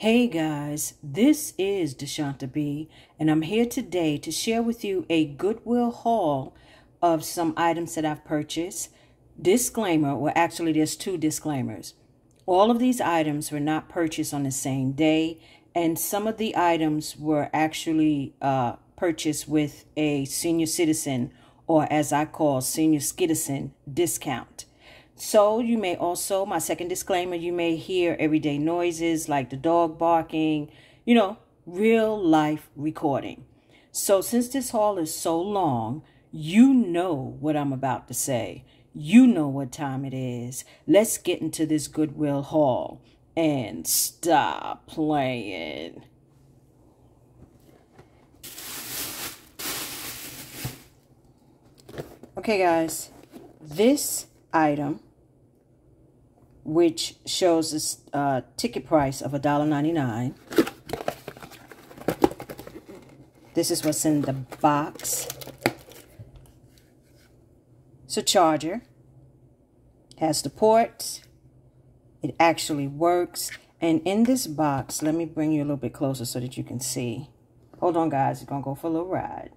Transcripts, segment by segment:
Hey guys, this is Deshanta B, and I'm here today to share with you a Goodwill haul of some items that I've purchased. Disclaimer, well, actually, there's two disclaimers. All of these items were not purchased on the same day, and some of the items were actually uh, purchased with a senior citizen, or as I call senior citizen, discount. So you may also, my second disclaimer, you may hear everyday noises like the dog barking, you know, real life recording. So since this haul is so long, you know what I'm about to say. You know what time it is. Let's get into this Goodwill haul and stop playing. Okay, guys, this item which shows a uh, ticket price of $1.99. This is what's in the box. It's a charger. Has the ports. It actually works. And in this box, let me bring you a little bit closer so that you can see. Hold on, guys. It's going to go for a little ride.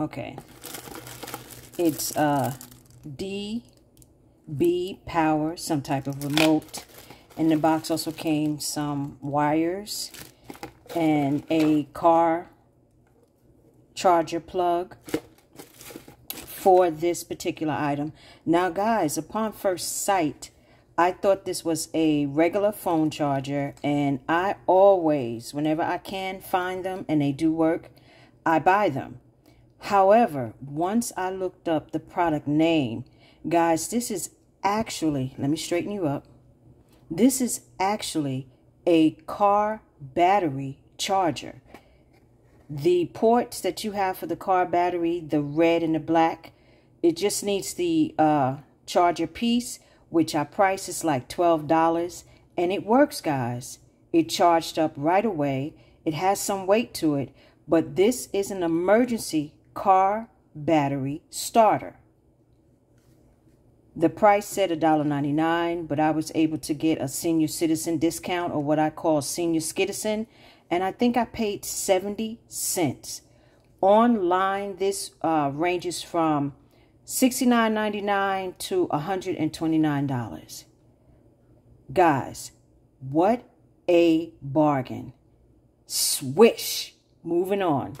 Okay. It's uh, DB power, some type of remote. In the box also came some wires and a car charger plug for this particular item. Now, guys, upon first sight, I thought this was a regular phone charger, and I always, whenever I can find them and they do work, I buy them. However, once I looked up the product name, guys, this is actually, let me straighten you up. This is actually a car battery charger. The ports that you have for the car battery, the red and the black, it just needs the uh, charger piece, which I price is like $12. And it works, guys. It charged up right away. It has some weight to it, but this is an emergency car battery starter. The price said $1.99, but I was able to get a senior citizen discount or what I call senior citizen, and I think I paid 70 cents. Online, this uh, ranges from $69.99 to $129. Guys, what a bargain. Swish. Moving on.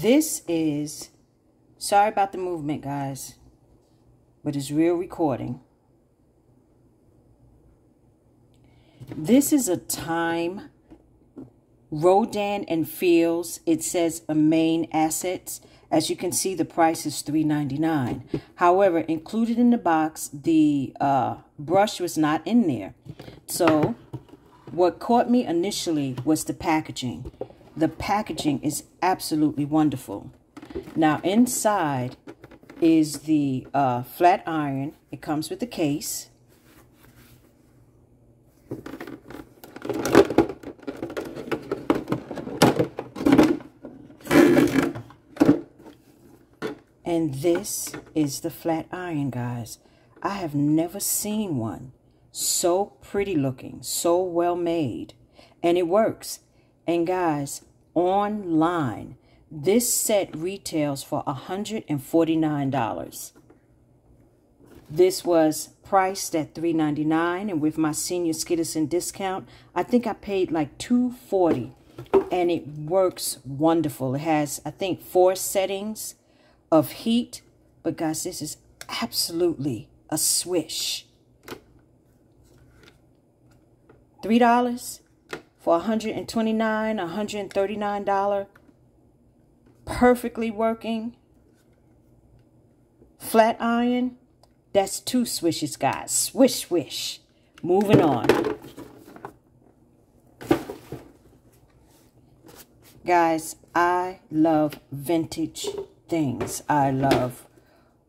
This is, sorry about the movement, guys, but it's real recording. This is a time Rodan and Fields. It says a main assets. As you can see, the price is $3.99. However, included in the box, the uh, brush was not in there. So, what caught me initially was the packaging. The packaging is absolutely wonderful. Now inside is the uh, flat iron. It comes with the case. And this is the flat iron, guys. I have never seen one so pretty looking, so well made. And it works. And guys, online. This set retails for $149. This was priced at $3.99 and with my senior citizen discount, I think I paid like $2.40 and it works wonderful. It has, I think, four settings of heat, but guys, this is absolutely a swish. $3 for 129, $139, perfectly working flat iron. That's two swishes, guys. Swish, swish. Moving on. Guys, I love vintage things. I love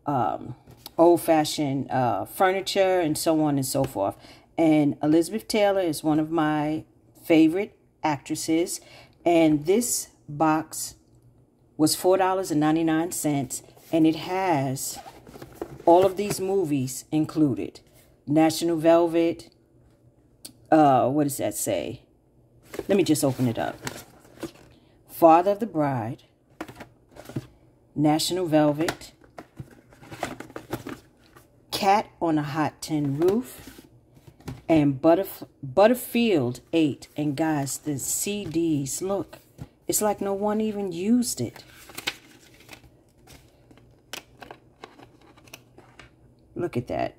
um, old-fashioned uh, furniture and so on and so forth. And Elizabeth Taylor is one of my favorite actresses. And this box was $4.99 and it has all of these movies included. National Velvet. Uh, what does that say? Let me just open it up. Father of the Bride. National Velvet. Cat on a Hot Tin Roof. And Butterf Butterfield 8. And guys, the CDs, look. It's like no one even used it. Look at that.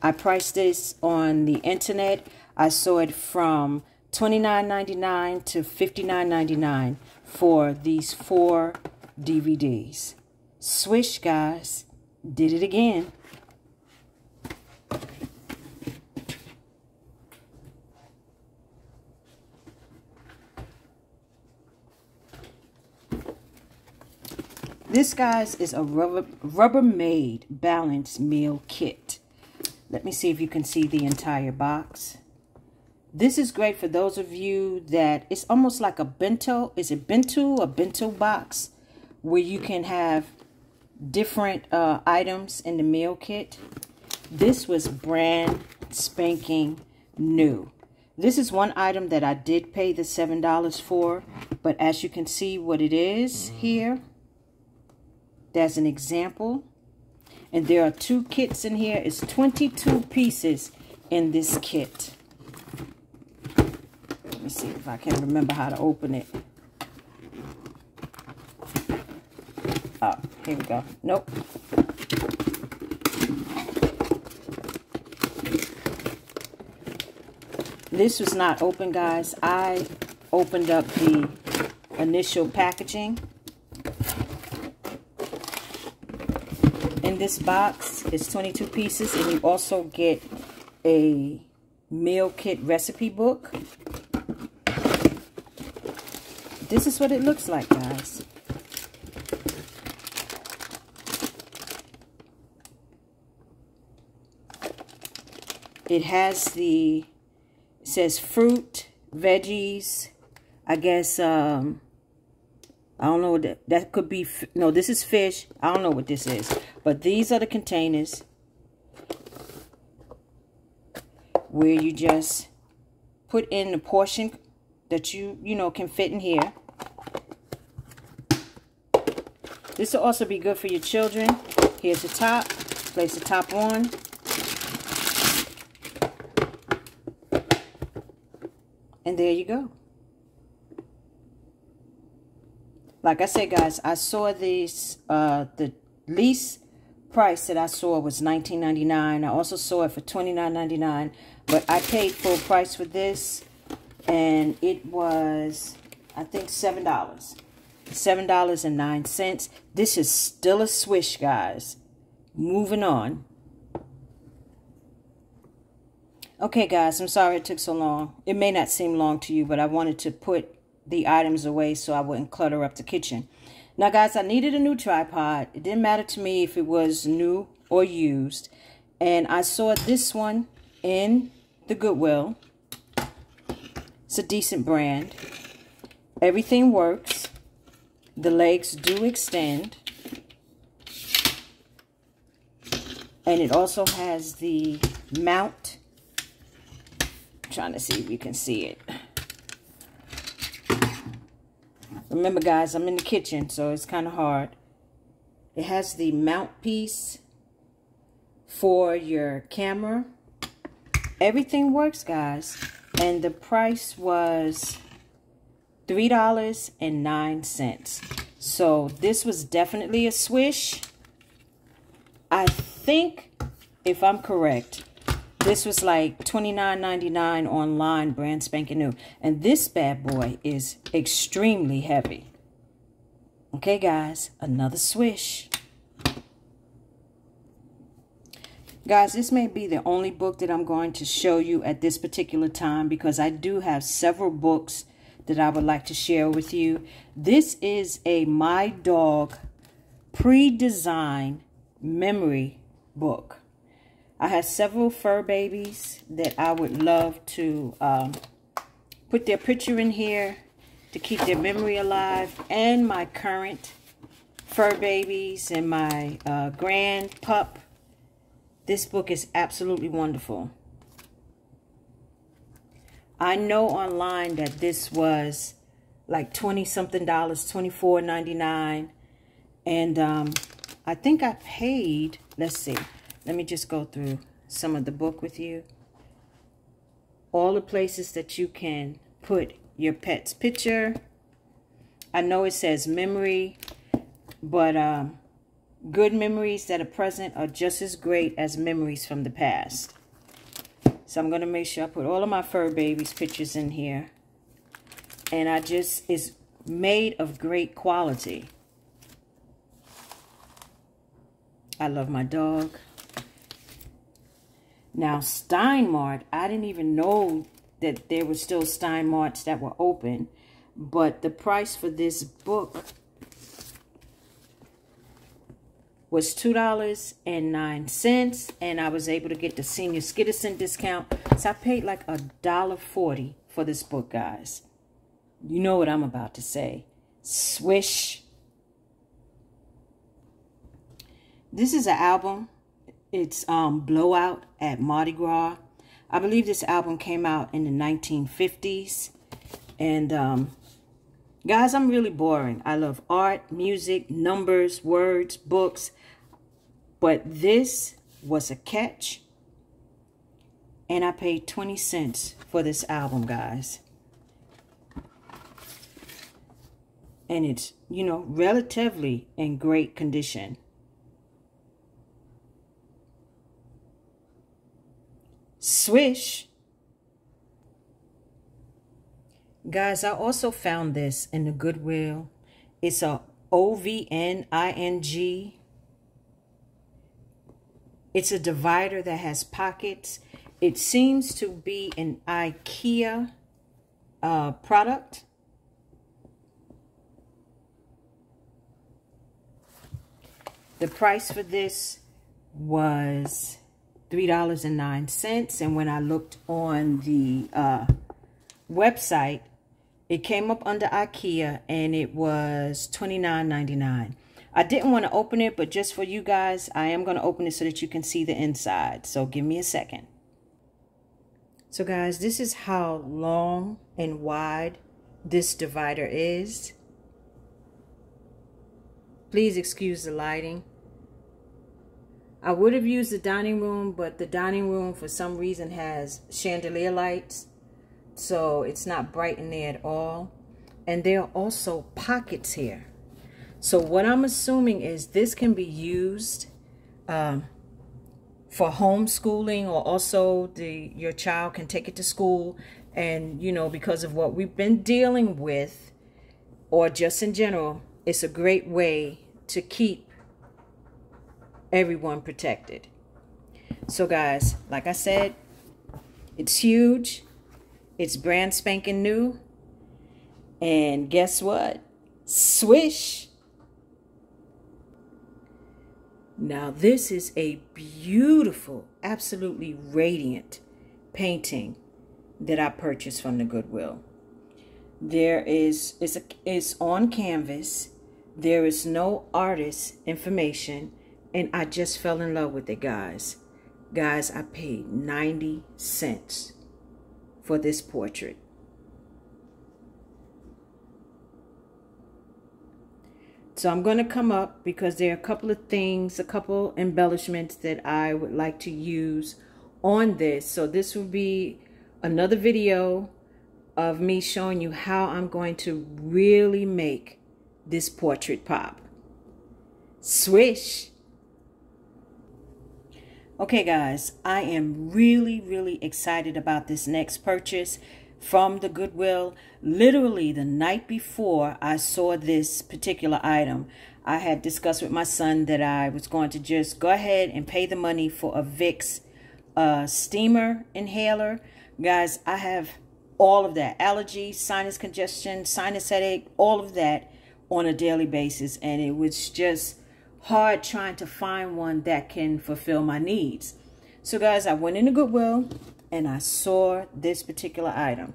I priced this on the internet. I saw it from $29.99 to $59.99 for these four DVDs. Swish, guys. Did it again. This, guys, is a rubber, Rubbermaid Balance Meal Kit. Let me see if you can see the entire box. This is great for those of you that it's almost like a bento. Is it bento? A bento box where you can have different uh, items in the meal kit. This was brand spanking new. This is one item that I did pay the $7 for, but as you can see what it is here, that's an example. And there are two kits in here. It's 22 pieces in this kit. Let me see if I can remember how to open it. Oh, here we go. Nope. This was not open, guys. I opened up the initial packaging. in this box is 22 pieces and you also get a meal kit recipe book. This is what it looks like, guys. It has the, says fruit, veggies, I guess, um, I don't know what that, that could be. No, this is fish. I don't know what this is. But these are the containers where you just put in the portion that you, you know, can fit in here. This will also be good for your children. Here's the top. Place the top on. And there you go. Like I said, guys, I saw these, uh, the least price that I saw was $19.99. I also saw it for $29.99, but I paid full price for this, and it was, I think, $7. $7.09. This is still a swish, guys. Moving on. Okay, guys, I'm sorry it took so long. It may not seem long to you, but I wanted to put the items away so I wouldn't clutter up the kitchen. Now, guys, I needed a new tripod. It didn't matter to me if it was new or used. And I saw this one in the Goodwill. It's a decent brand. Everything works. The legs do extend. And it also has the mount. Trying to see if you can see it. Remember, guys, I'm in the kitchen, so it's kind of hard. It has the mount piece for your camera. Everything works, guys. And the price was $3.09. So this was definitely a swish. I think, if I'm correct, this was like $29.99 online, brand spanking new. And this bad boy is extremely heavy. Okay, guys, another swish. Guys, this may be the only book that I'm going to show you at this particular time because I do have several books that I would like to share with you. This is a My Dog pre-designed memory book. I have several fur babies that I would love to um, put their picture in here to keep their memory alive and my current fur babies and my uh, grand pup. This book is absolutely wonderful. I know online that this was like 20 something dollars, 24.99 and um, I think I paid, let's see, let me just go through some of the book with you. All the places that you can put your pet's picture. I know it says memory, but um, good memories that are present are just as great as memories from the past. So I'm going to make sure I put all of my fur babies pictures in here. And I just, it's made of great quality. I love my dog. Now, Steinmart, I didn't even know that there were still Steinmarts that were open. But the price for this book was $2.09. And I was able to get the senior citizen discount. So I paid like a dollar forty for this book, guys. You know what I'm about to say. Swish. This is an album. It's um, Blowout at Mardi Gras. I believe this album came out in the 1950s. And um, guys, I'm really boring. I love art, music, numbers, words, books. But this was a catch. And I paid 20 cents for this album, guys. And it's, you know, relatively in great condition. Swish. Guys, I also found this in the Goodwill. It's a O-V-N-I-N-G. It's a divider that has pockets. It seems to be an IKEA uh, product. The price for this was $3.09. And when I looked on the uh, website, it came up under IKEA and it was $29.99. I didn't want to open it, but just for you guys, I am going to open it so that you can see the inside. So give me a second. So guys, this is how long and wide this divider is. Please excuse the lighting. I would have used the dining room, but the dining room for some reason has chandelier lights. So it's not bright in there at all. And there are also pockets here. So what I'm assuming is this can be used um, for homeschooling or also the your child can take it to school. And, you know, because of what we've been dealing with or just in general, it's a great way to keep everyone protected. So guys, like I said, it's huge. It's brand spanking new. And guess what? Swish. Now this is a beautiful, absolutely radiant painting that I purchased from the Goodwill. There is, it's, a, it's on canvas. There is no artist information. And I just fell in love with it, guys. Guys, I paid 90 cents for this portrait. So I'm going to come up because there are a couple of things, a couple embellishments that I would like to use on this. So this will be another video of me showing you how I'm going to really make this portrait pop. Swish! Okay, guys, I am really, really excited about this next purchase from the Goodwill. Literally the night before I saw this particular item, I had discussed with my son that I was going to just go ahead and pay the money for a Vicks uh, steamer inhaler. Guys, I have all of that. Allergy, sinus congestion, sinus headache, all of that on a daily basis. And it was just hard trying to find one that can fulfill my needs. So guys, I went into Goodwill and I saw this particular item.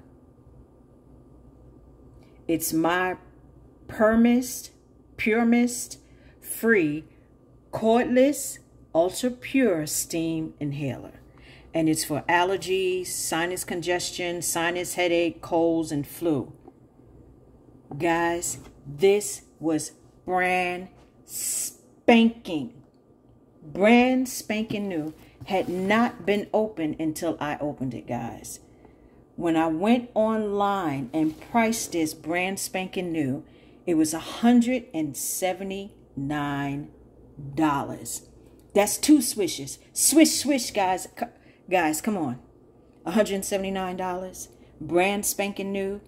It's my PurMist, Pure Mist, free, cordless, ultra pure steam inhaler. And it's for allergies, sinus congestion, sinus headache, colds, and flu. Guys, this was brand spanking, brand spanking new. Had not been open until I opened it, guys. When I went online and priced this brand spanking new, it was $179. That's two swishes. Swish, swish, guys. Guys, come on. $179. Brand spanking new.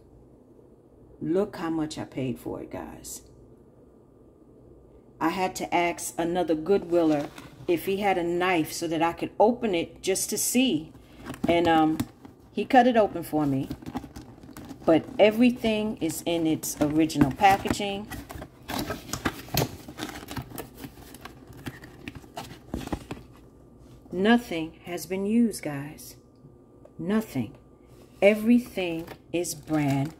Look how much I paid for it, guys. I had to ask another Goodwiller if he had a knife so that I could open it just to see. And um, he cut it open for me. But everything is in its original packaging. Nothing has been used, guys. Nothing. Everything is brand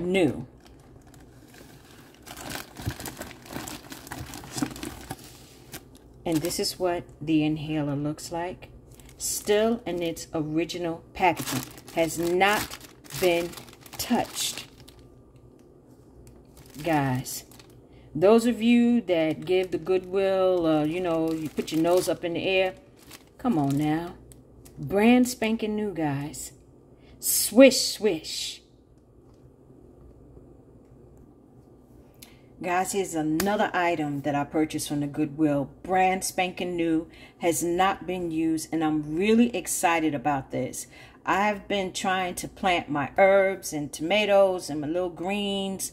new. And this is what the inhaler looks like. Still in its original packaging. Has not been touched. Guys, those of you that give the goodwill, uh, you know, you put your nose up in the air. Come on now. Brand spanking new, guys. Swish, swish. Guys, here's another item that I purchased from the Goodwill. Brand spanking new. Has not been used. And I'm really excited about this. I've been trying to plant my herbs and tomatoes and my little greens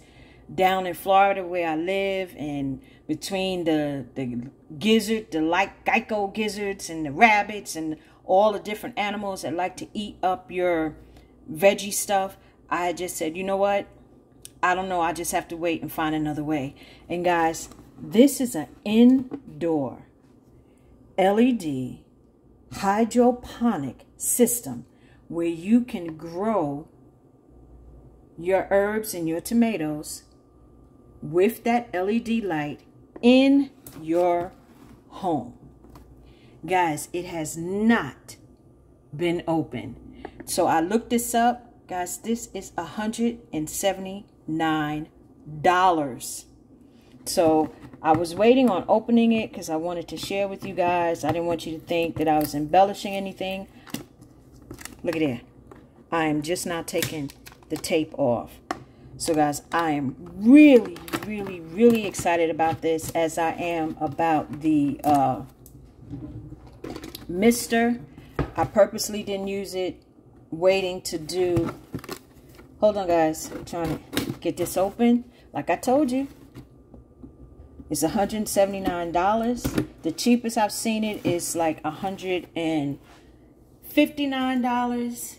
down in Florida where I live. And between the, the gizzard, the like gecko gizzards and the rabbits and all the different animals that like to eat up your veggie stuff, I just said, you know what? I don't know. I just have to wait and find another way. And guys, this is an indoor LED hydroponic system where you can grow your herbs and your tomatoes with that LED light in your home. Guys, it has not been open. So I looked this up. Guys, this is 170 $9. So I was waiting on opening it because I wanted to share with you guys. I didn't want you to think that I was embellishing anything. Look at that. I am just not taking the tape off. So guys, I am really, really, really excited about this as I am about the uh, Mister. I purposely didn't use it waiting to do Hold on, guys. I'm trying to get this open. Like I told you, it's $179. The cheapest I've seen it is like $159.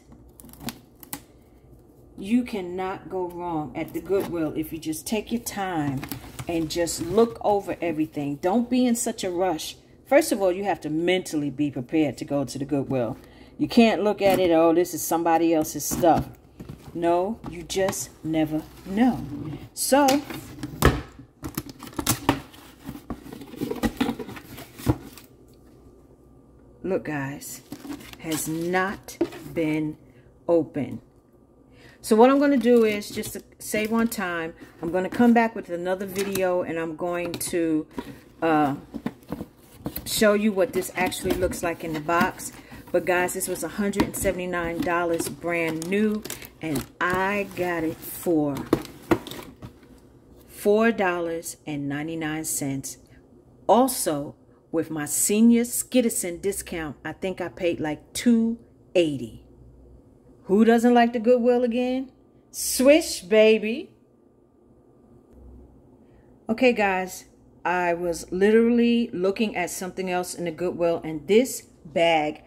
You cannot go wrong at the Goodwill if you just take your time and just look over everything. Don't be in such a rush. First of all, you have to mentally be prepared to go to the Goodwill. You can't look at it, oh, this is somebody else's stuff. No, you just never know. So, look guys, has not been open. So what I'm going to do is, just to save on time, I'm going to come back with another video and I'm going to uh, show you what this actually looks like in the box. But guys, this was $179 brand new and I got it for $4.99. Also, with my senior Skittison discount, I think I paid like $2.80. Who doesn't like the Goodwill again? Swish, baby. Okay, guys, I was literally looking at something else in the Goodwill, and this bag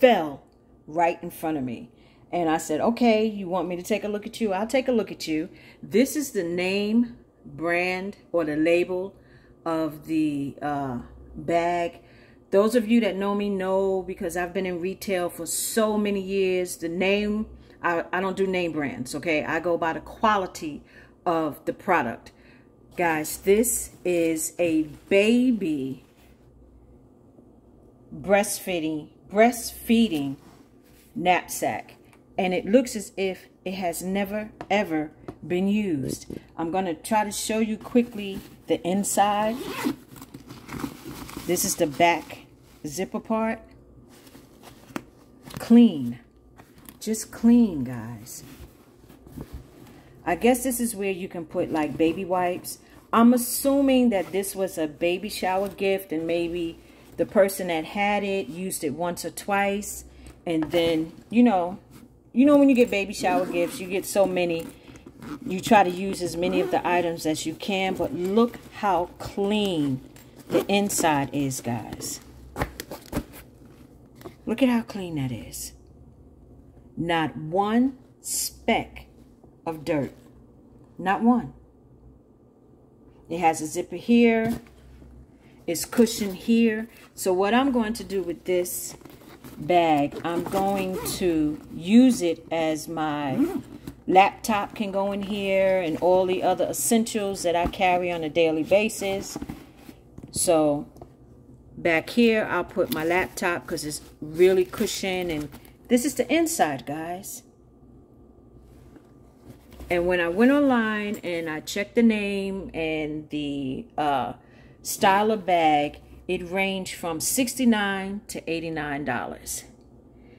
fell right in front of me. And I said, okay, you want me to take a look at you? I'll take a look at you. This is the name, brand, or the label of the uh, bag. Those of you that know me know because I've been in retail for so many years. The name, I, I don't do name brands, okay? I go by the quality of the product. Guys, this is a baby breastfeeding, breastfeeding knapsack. And it looks as if it has never, ever been used. I'm going to try to show you quickly the inside. This is the back zipper part. Clean. Just clean, guys. I guess this is where you can put like baby wipes. I'm assuming that this was a baby shower gift and maybe the person that had it used it once or twice. And then, you know, you know when you get baby shower gifts, you get so many. You try to use as many of the items as you can. But look how clean the inside is, guys. Look at how clean that is. Not one speck of dirt. Not one. It has a zipper here. It's cushioned here. So what I'm going to do with this bag, I'm going to use it as my laptop can go in here and all the other essentials that I carry on a daily basis. So back here, I'll put my laptop because it's really cushioned. And this is the inside, guys. And when I went online and I checked the name and the uh, style of bag, it ranged from 69 to $89.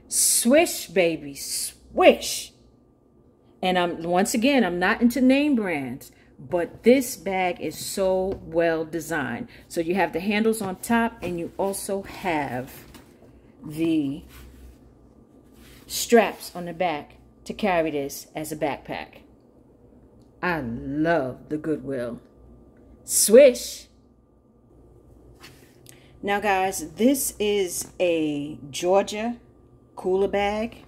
Swish, baby, swish. And I'm once again, I'm not into name brands, but this bag is so well designed. So you have the handles on top and you also have the straps on the back to carry this as a backpack. I love the Goodwill. Swish. Now, guys, this is a Georgia cooler bag.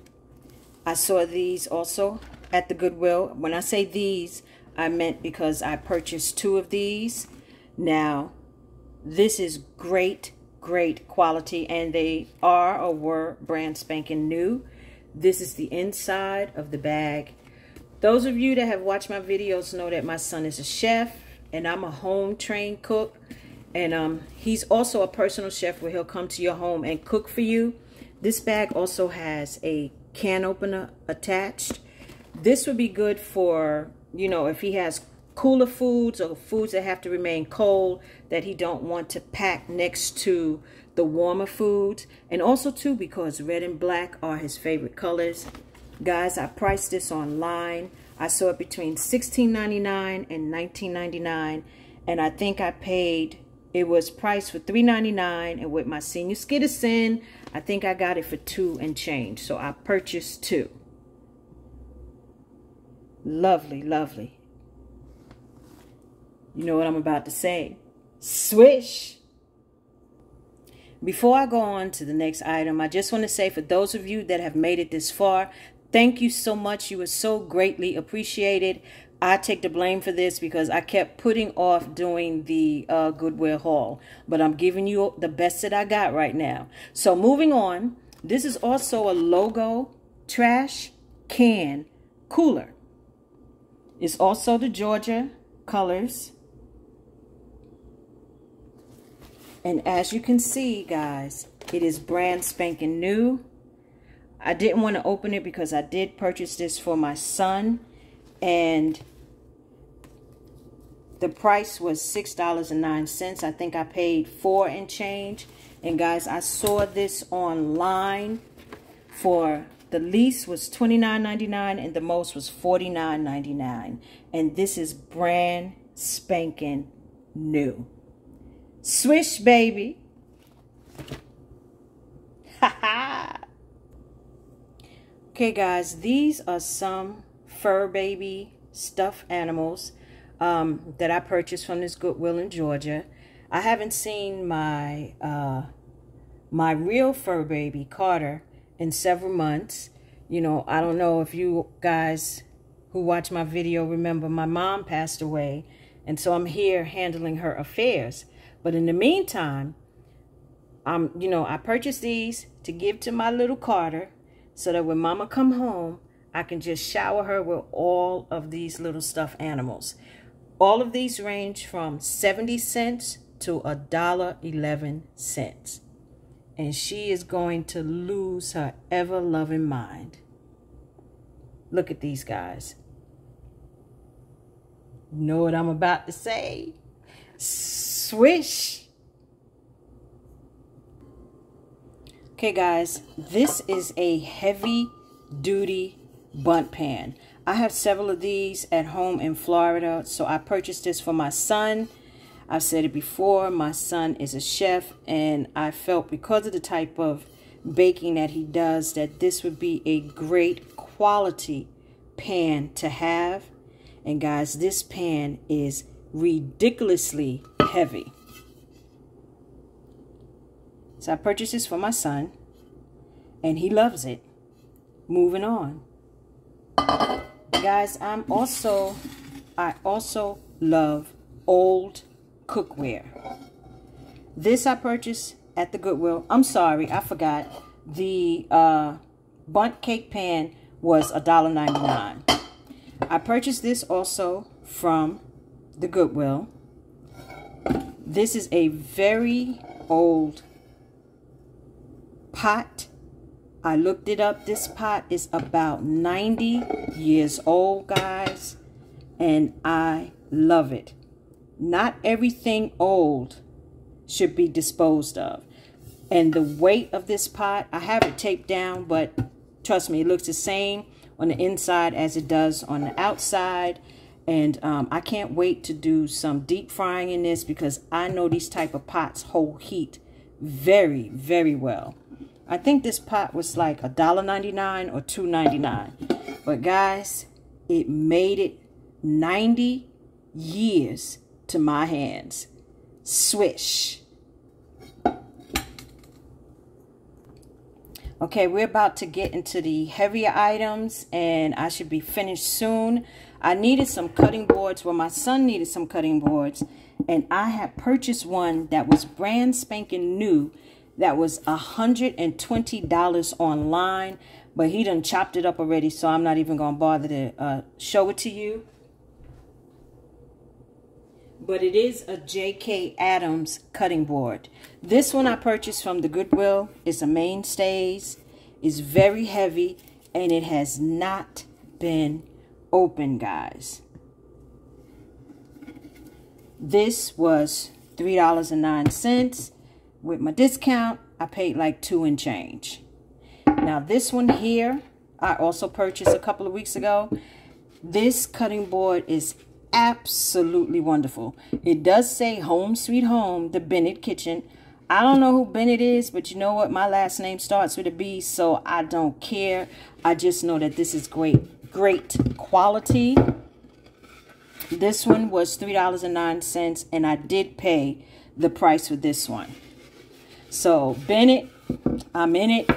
I saw these also at the Goodwill. When I say these, I meant because I purchased two of these. Now, this is great, great quality, and they are or were brand spanking new. This is the inside of the bag. Those of you that have watched my videos know that my son is a chef and I'm a home trained cook. And um, he's also a personal chef where he'll come to your home and cook for you. This bag also has a can opener attached. This would be good for, you know, if he has cooler foods or foods that have to remain cold that he don't want to pack next to the warmer foods. And also too because red and black are his favorite colors. Guys, I priced this online. I saw it between $16.99 and $19.99. And I think I paid, it was priced for $3.99. And with my senior citizen, I think I got it for two and change. So I purchased two. Lovely, lovely. You know what I'm about to say. Swish. Before I go on to the next item, I just want to say for those of you that have made it this far, Thank you so much. You are so greatly appreciated. I take the blame for this because I kept putting off doing the uh, Goodwill haul. But I'm giving you the best that I got right now. So moving on. This is also a logo trash can cooler. It's also the Georgia colors. And as you can see, guys, it is brand spanking new. I didn't want to open it because I did purchase this for my son. And the price was $6.09. I think I paid four and change. And guys, I saw this online for the least was $29.99 and the most was $49.99. And this is brand spanking new. Swish, baby. Ha ha. Okay, guys, these are some fur baby stuffed animals um, that I purchased from this Goodwill in Georgia. I haven't seen my uh, my real fur baby, Carter, in several months. You know, I don't know if you guys who watch my video remember my mom passed away. And so I'm here handling her affairs. But in the meantime, um, you know, I purchased these to give to my little Carter so that when mama come home, I can just shower her with all of these little stuffed animals. All of these range from 70 cents to a dollar 11 cents. And she is going to lose her ever-loving mind. Look at these guys. Know what I'm about to say? Swish. Okay, guys, this is a heavy duty Bundt pan. I have several of these at home in Florida, so I purchased this for my son. I've said it before, my son is a chef, and I felt because of the type of baking that he does that this would be a great quality pan to have. And guys, this pan is ridiculously heavy. So I purchased this for my son, and he loves it. Moving on. Guys, I'm also, I also love old cookware. This I purchased at the Goodwill. I'm sorry, I forgot. The uh, Bundt cake pan was $1.99. I purchased this also from the Goodwill. This is a very old pot I looked it up. This pot is about 90 years old, guys. And I love it. Not everything old should be disposed of. And the weight of this pot, I have it taped down, but trust me, it looks the same on the inside as it does on the outside. And um, I can't wait to do some deep frying in this because I know these type of pots hold heat very, very well. I think this pot was like a dollar ninety nine or two ninety nine. But guys, it made it 90 years to my hands. Swish. Okay, we're about to get into the heavier items and I should be finished soon. I needed some cutting boards. Well, my son needed some cutting boards and I had purchased one that was brand spanking new that was $120 online, but he done chopped it up already, so I'm not even going to bother to uh, show it to you. But it is a J.K. Adams cutting board. This one I purchased from the Goodwill. It's a mainstays. It's very heavy, and it has not been open, guys. This was $3.09 with my discount, I paid like two and change. Now this one here, I also purchased a couple of weeks ago. This cutting board is absolutely wonderful. It does say home sweet home, the Bennett kitchen. I don't know who Bennett is, but you know what? My last name starts with a B, so I don't care. I just know that this is great, great quality. This one was $3.09, and I did pay the price for this one. So Bennett, I'm in it.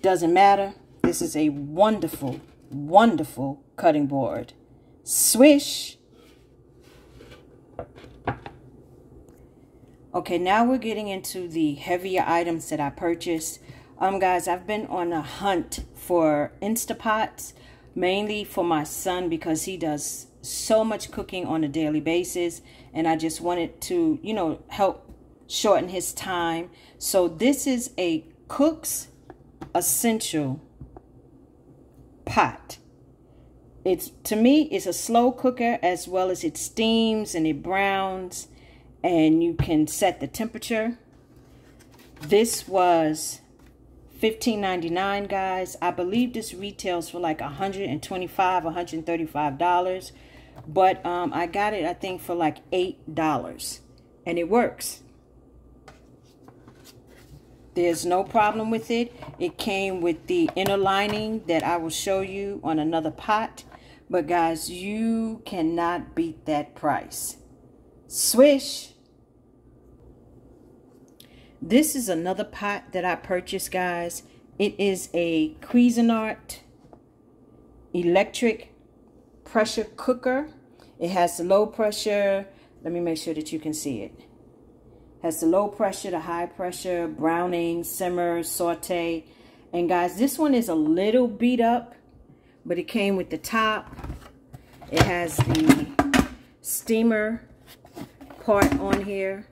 Doesn't matter. This is a wonderful, wonderful cutting board. Swish. Okay, now we're getting into the heavier items that I purchased. Um, guys, I've been on a hunt for Instapots, mainly for my son because he does so much cooking on a daily basis. And I just wanted to, you know, help shorten his time. So this is a cook's essential pot. It's to me it's a slow cooker as well as it steams and it browns and you can set the temperature. This was $15.99 guys. I believe this retails for like $125, $135. But um, I got it I think for like $8 and it works. There's no problem with it. It came with the inner lining that I will show you on another pot. But guys, you cannot beat that price. Swish. This is another pot that I purchased, guys. It is a Cuisinart electric pressure cooker. It has low pressure. Let me make sure that you can see it. Has the low pressure, the high pressure, browning, simmer, saute. And guys, this one is a little beat up, but it came with the top. It has the steamer part on here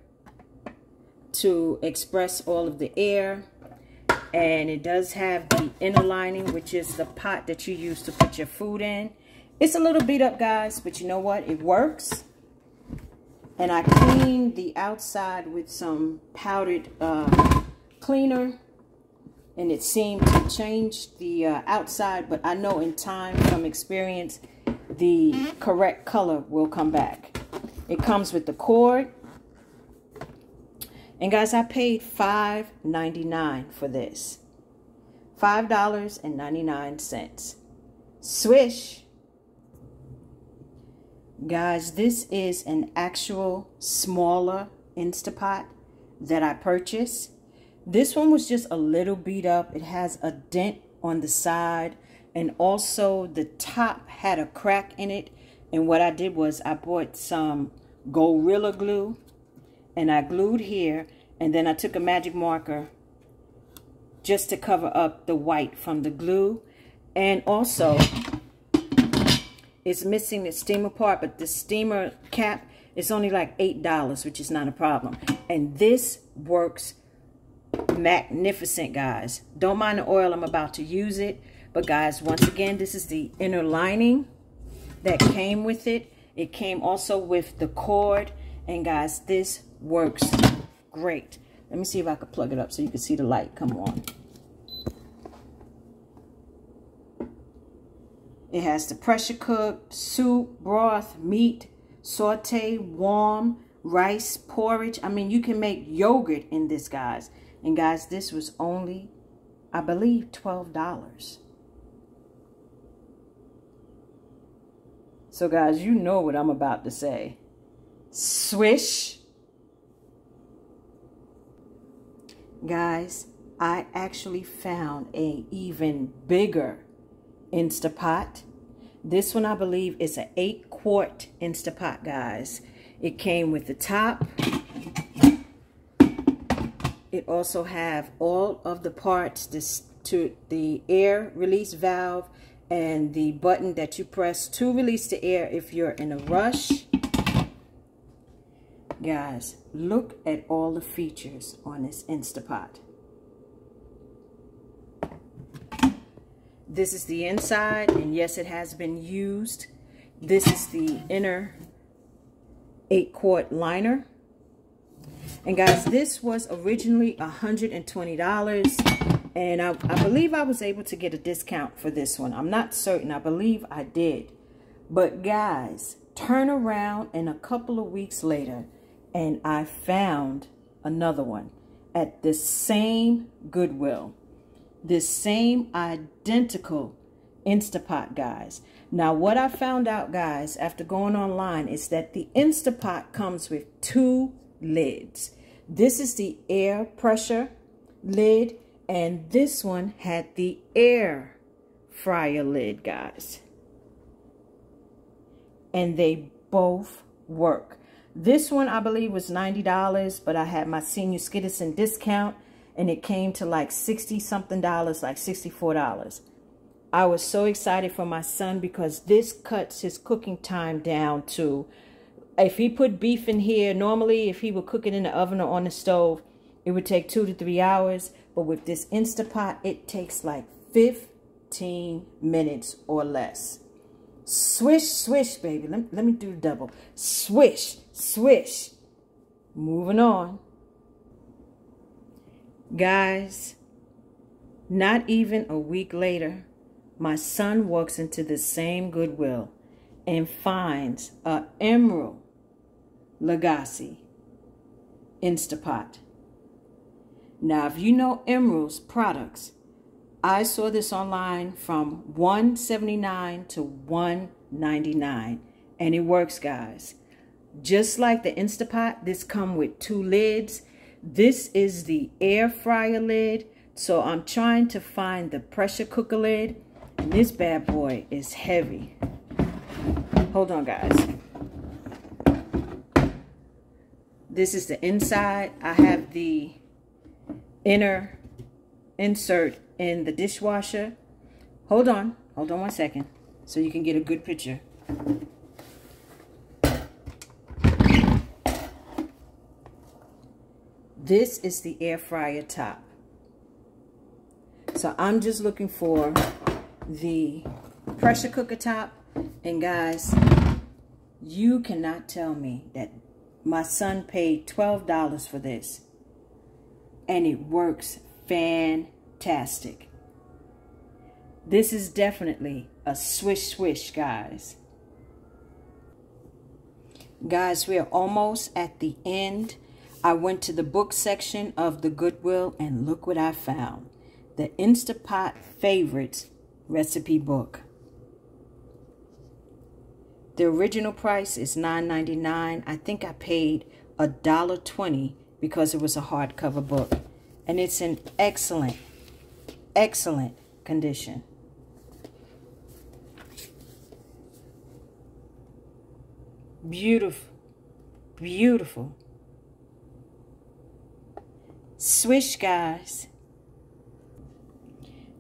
to express all of the air. And it does have the inner lining, which is the pot that you use to put your food in. It's a little beat up, guys, but you know what? It works. And I cleaned the outside with some powdered uh, cleaner. And it seemed to change the uh, outside. But I know in time, from experience, the correct color will come back. It comes with the cord. And guys, I paid $5.99 for this. $5.99. Swish. Guys, this is an actual smaller Instapot that I purchased. This one was just a little beat up. It has a dent on the side and also the top had a crack in it. And what I did was I bought some Gorilla Glue and I glued here and then I took a magic marker just to cover up the white from the glue. And also it's missing the steamer part, but the steamer cap is only like $8, which is not a problem. And this works magnificent, guys. Don't mind the oil. I'm about to use it. But guys, once again, this is the inner lining that came with it. It came also with the cord. And guys, this works great. Let me see if I can plug it up so you can see the light come on. It has the pressure cook, soup, broth, meat, saute, warm, rice, porridge. I mean, you can make yogurt in this, guys. And guys, this was only, I believe, $12. So guys, you know what I'm about to say. Swish. Guys, I actually found a even bigger Instapot. This one, I believe, is an 8 quart Instapot, guys. It came with the top. It also have all of the parts this, to the air release valve and the button that you press to release the air if you're in a rush. Guys, look at all the features on this Instapot. This is the inside, and yes, it has been used. This is the inner 8 quart liner. And guys, this was originally $120. And I, I believe I was able to get a discount for this one. I'm not certain. I believe I did. But guys, turn around and a couple of weeks later, and I found another one at the same Goodwill. This same identical Instapot, guys. Now, what I found out, guys, after going online, is that the Instapot comes with two lids. This is the air pressure lid and this one had the air fryer lid, guys. And they both work. This one, I believe, was $90, but I had my senior citizen discount, and it came to like 60-something dollars, like $64. I was so excited for my son because this cuts his cooking time down to, if he put beef in here, normally if he would cook it in the oven or on the stove, it would take two to three hours. But with this Instapot, it takes like 15 minutes or less. Swish, swish, baby. Let, let me do double. Swish, swish. Moving on. Guys, not even a week later, my son walks into the same Goodwill and finds a Emeril Lagasse Instapot. Now, if you know Emeril's products, I saw this online from 179 to 199 and it works, guys. Just like the Instapot, this come with two lids. This is the air fryer lid. So I'm trying to find the pressure cooker lid. And this bad boy is heavy. Hold on, guys. This is the inside. I have the inner insert in the dishwasher. Hold on. Hold on one second so you can get a good picture. This is the air fryer top. So I'm just looking for the pressure cooker top. And guys, you cannot tell me that my son paid $12 for this. And it works fantastic. This is definitely a swish swish, guys. Guys, we are almost at the end. I went to the book section of the Goodwill and look what I found. The Instapot Favorites recipe book. The original price is $9.99. I think I paid $1.20 because it was a hardcover book. And it's in excellent, excellent condition. Beautiful. Beautiful. Swish, guys.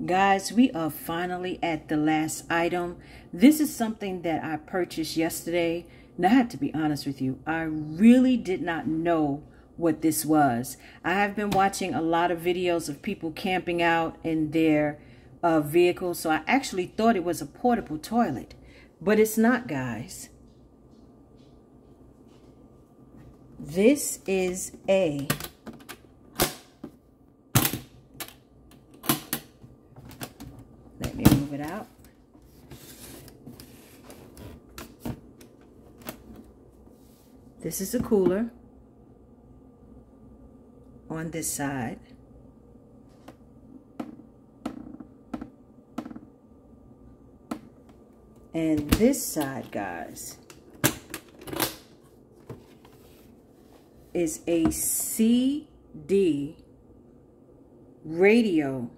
Guys, we are finally at the last item. This is something that I purchased yesterday. Now, I have to be honest with you. I really did not know what this was. I have been watching a lot of videos of people camping out in their uh, vehicles. So I actually thought it was a portable toilet. But it's not, guys. This is a it out. This is a cooler on this side. And this side, guys, is a CD radio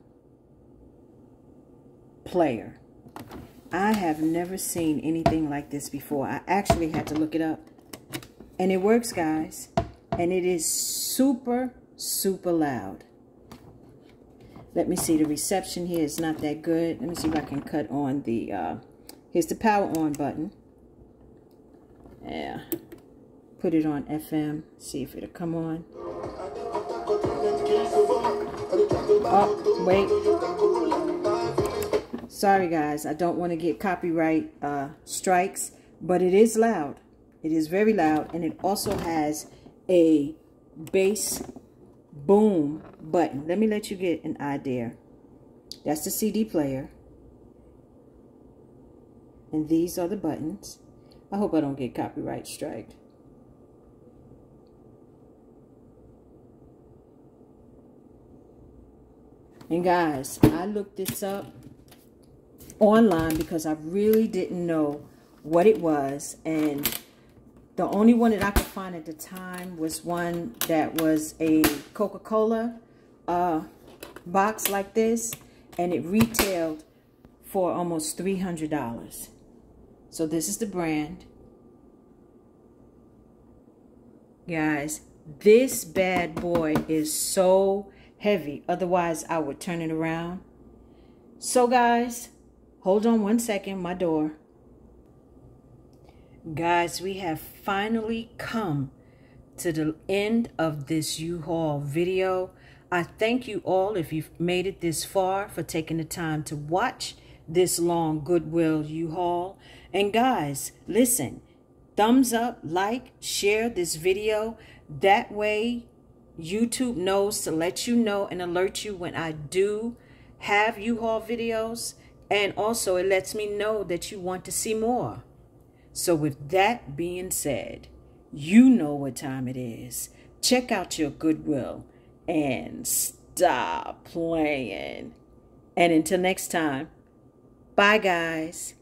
player. I have never seen anything like this before. I actually had to look it up. And it works, guys. And it is super, super loud. Let me see. The reception here is not that good. Let me see if I can cut on the... Uh, here's the power on button. Yeah. Put it on FM. See if it'll come on. Oh, wait. Sorry, guys. I don't want to get copyright uh, strikes, but it is loud. It is very loud, and it also has a bass boom button. Let me let you get an idea. That's the CD player. And these are the buttons. I hope I don't get copyright striked. And guys, I looked this up online because I really didn't know what it was. And the only one that I could find at the time was one that was a Coca-Cola uh, box like this. And it retailed for almost $300. So this is the brand. Guys, this bad boy is so heavy. Otherwise, I would turn it around. So guys, Hold on one second, my door. Guys, we have finally come to the end of this U-Haul video. I thank you all if you've made it this far for taking the time to watch this long Goodwill U-Haul. And guys, listen, thumbs up, like, share this video. That way YouTube knows to let you know and alert you when I do have U-Haul videos. And also, it lets me know that you want to see more. So, with that being said, you know what time it is. Check out your Goodwill and stop playing. And until next time, bye, guys.